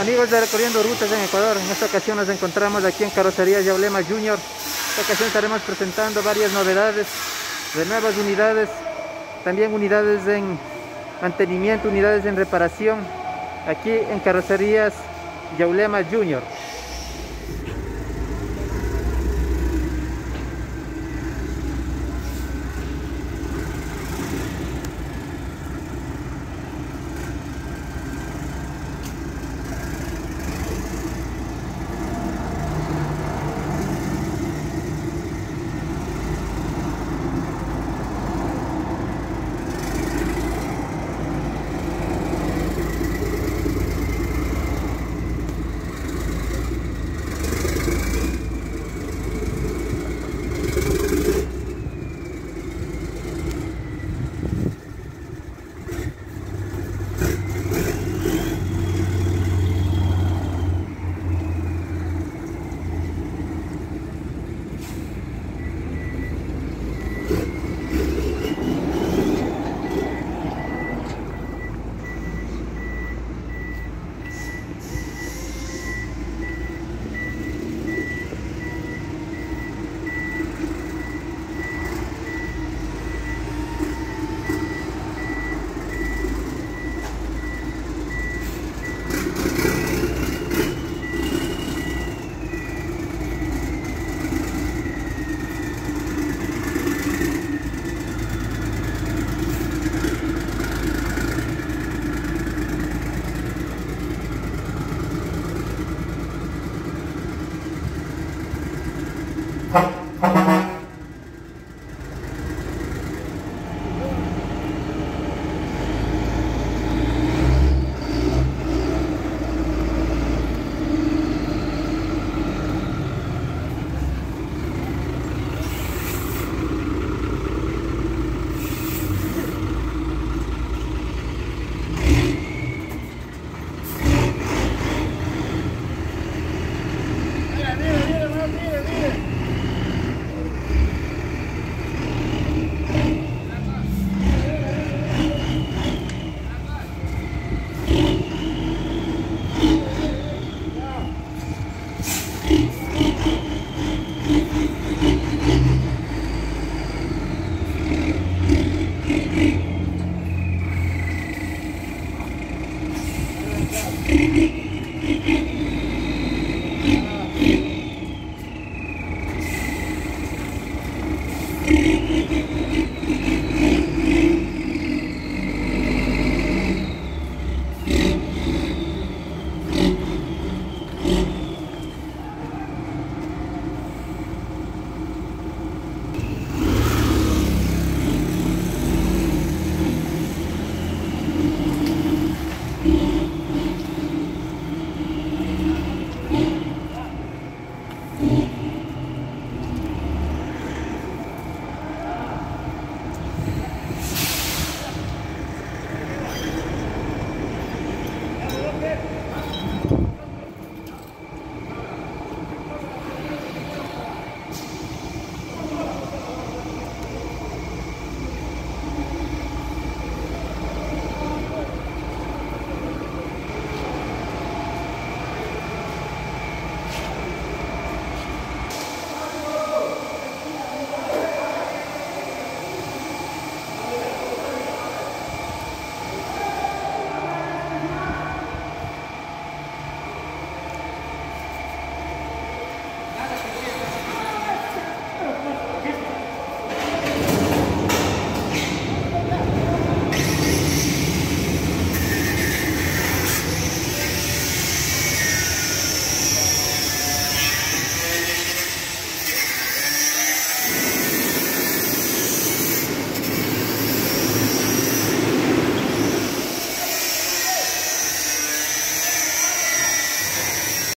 Amigos de Recorriendo Rutas en Ecuador, en esta ocasión nos encontramos aquí en Carrocería Yaulema Junior. Esta ocasión estaremos presentando varias novedades de nuevas unidades, también unidades en mantenimiento, unidades en reparación, aquí en Carrocerías Yaulema Junior.